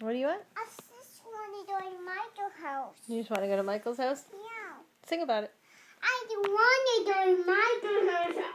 What do you want? I just want to go to Michael's house. You just want to go to Michael's house? Yeah. Sing about it. I want to go to Michael's house